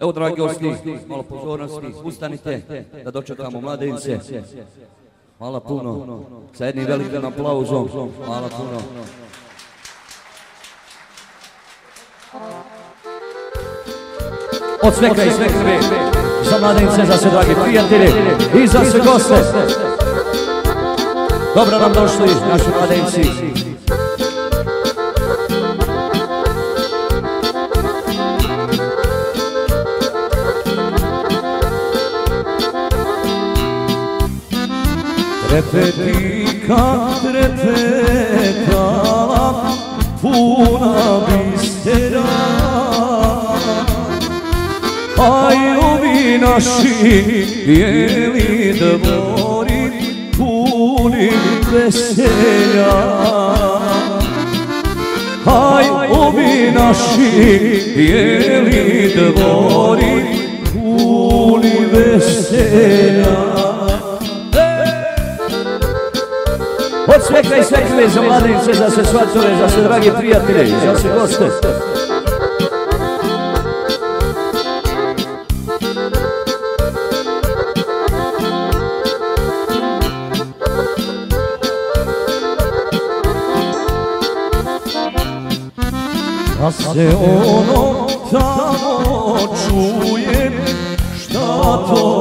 Evo, dragi gosti, malo pozornosti, ustanite da dočekamo mladince. Hvala puno, sa jednim velikim aplauzom. Hvala puno. Od svega i sve krve, za mladince, za sve dragi prijatelji i za sve goste. Dobro nam došli, naši mladinci. Trepeti trepetala puna bistera. Aj ovi naši bijeli dvori puni veselja. Aj ovi naši bijeli dvori sve svega i za mladince, za sve svatove, za se dragi prijatelje, za se goste. Da se ono tamo čuje, šta to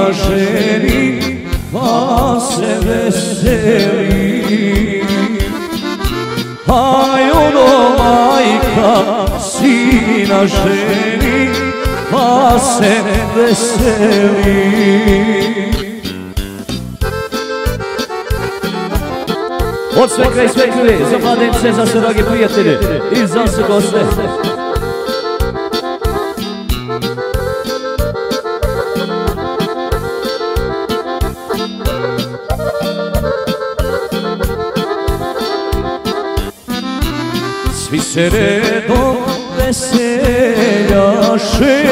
na ženi pa se veseli Aj ono majka sina ženi pa se veseli Od svega i svekve, za mladence, za sve drage prijatelje i za sve goste. Svi se redom veseljaše, majka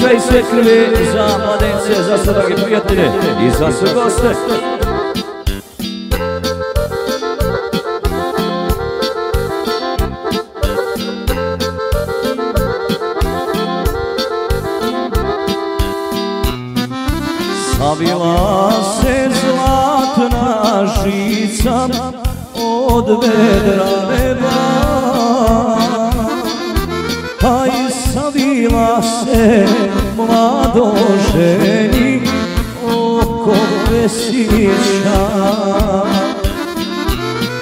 sve i sve krvi za mladence, za sve dragi prijatelje i za sve goste. Savila se zlatna žica od vedra neba Pa i savila se mlado ženi oko vesića.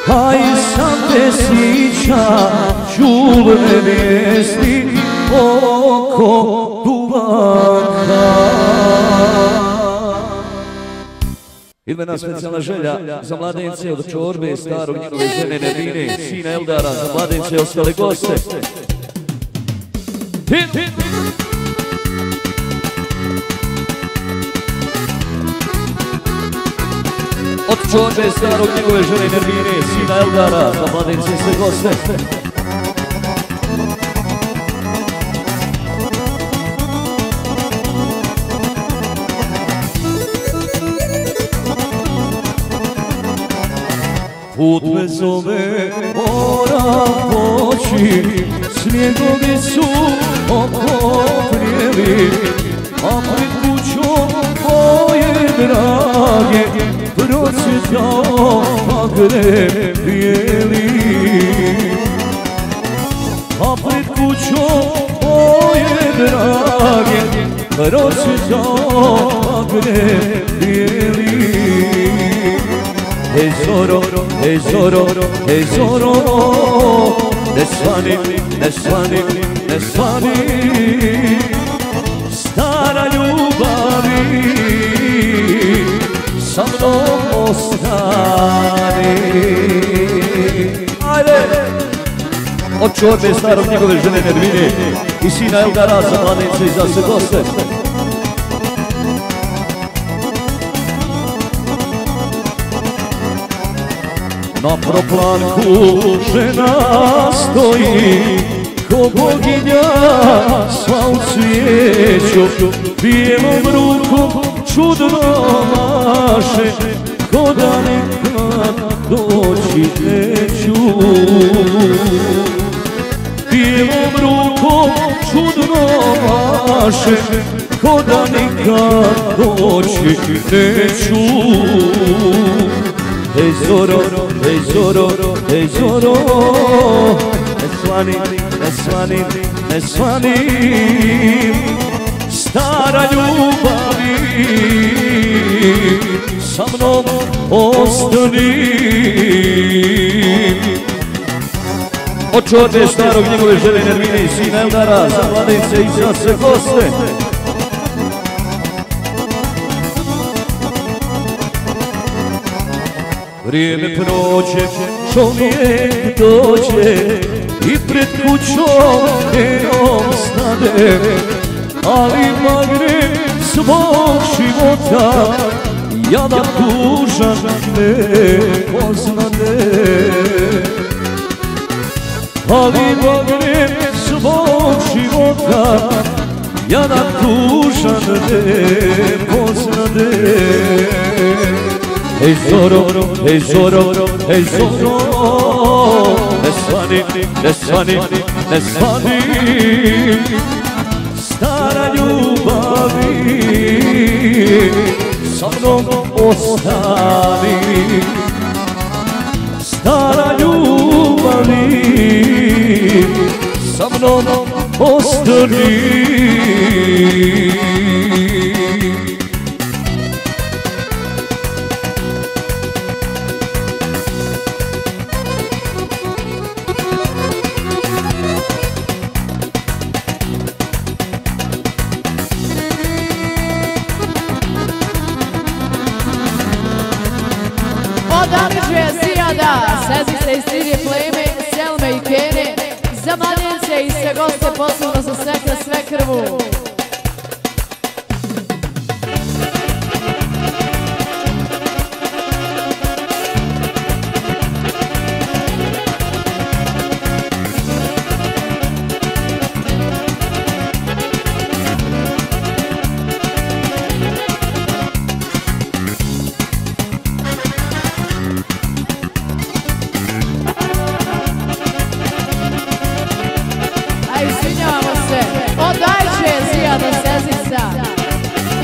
Pa i sam vesića čulne vijesti oko duvaka Idmena specijalna želja za mladence od čorbe, starog njegove žene Nebine, sina Eldara, za mladence i ostale goste. Hit, hit, Od čorbe, starog njegove žene Nervine, sina Eldara, za mladence se goste. Put me zove, mora poći, snjegovi su okoprijeli, a pred kućom moje drage, noći procvjetao bagre bijeli. A pred kućom moje drage, Noći procvjetao bagre bijeli. Ej zoro, ej zoro, ej zoro Ne svani, ne svani, ne svani Stara ljubavi Sa mnom ostani od čorbe starog njegove žene Nervine i sina Eldara za mladence i za sve goste. Na proplanku žena stoji Ko boginja sva u cvijeću Bijelom rukom čudno maše Ko da nekad doći neću. Bijelom rukom čudno vaše Ko da nikad doći neću. Ej zoro, ej zoro, ej zoro Ne svanim, ne svanim, ne svanim. Stara ljubavi Sa mnom ostani. Od čorne starog njegove žele Nervine i sina Eldara Za mladice i za sve goste. Vrijeme prođe, čovjek dođe I pred kućom neom stane Ali magre svog života Jadan tužan ne poznane Ali magre svog života Jadan tužan ne poznane Ej zoro, ej zoro, ej zoro. Ne svani, ne svani, ne svani. Stara ljubavi. Sa mnom ostani. Stara ljubavi Sa mnom ostani.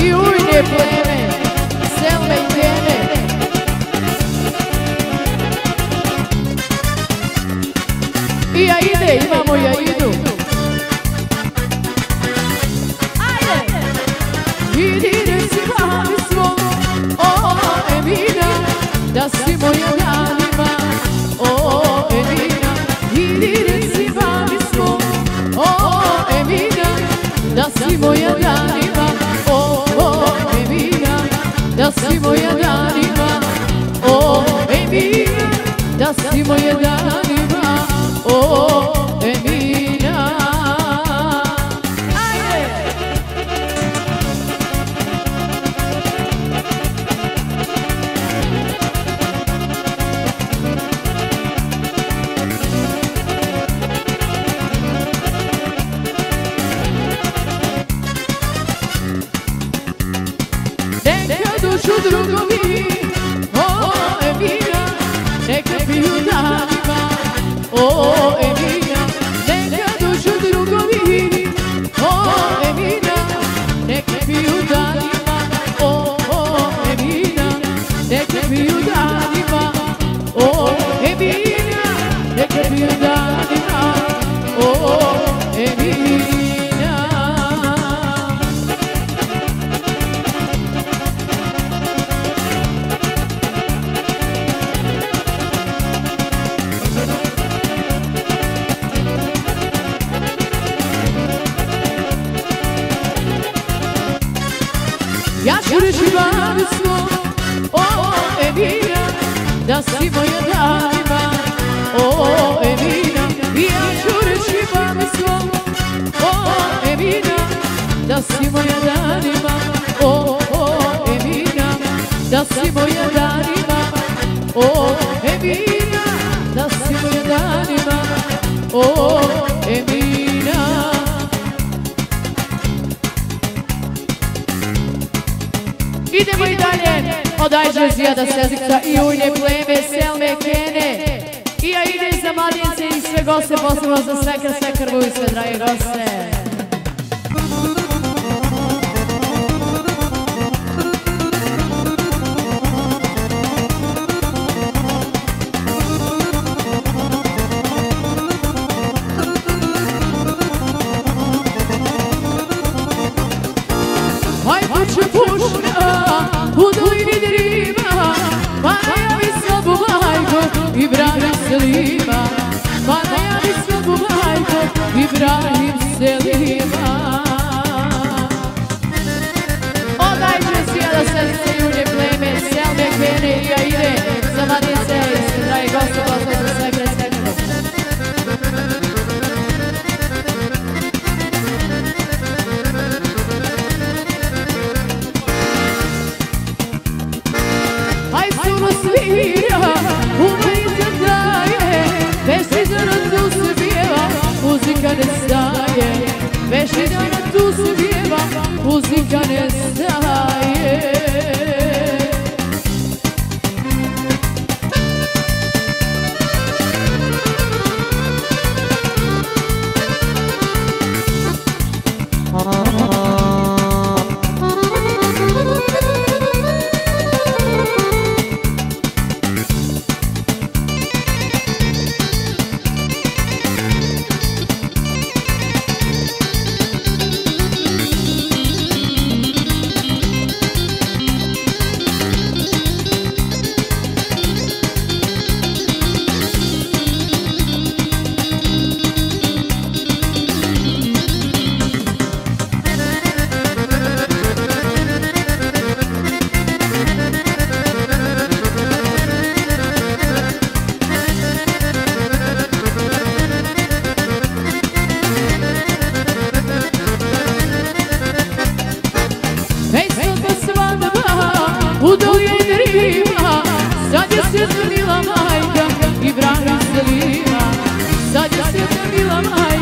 E uy de viene, se me viene. De da si moja danima, o Emina, da si moja danima, Eu sou drogo, oh, é vida, é que eu fio da si moje danima O Emina, da si moje danima O Emina Idemo i dalje od Ajđezijada Sezikta i Ujne pleme Selme Kene I ja ide za mladince i sve goste, posebno za sve krvoju i sve drage goste. Садится мила майка и в раны залила se мила majka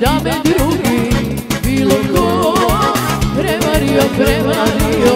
da me drugi bilo ko prevario, prevario.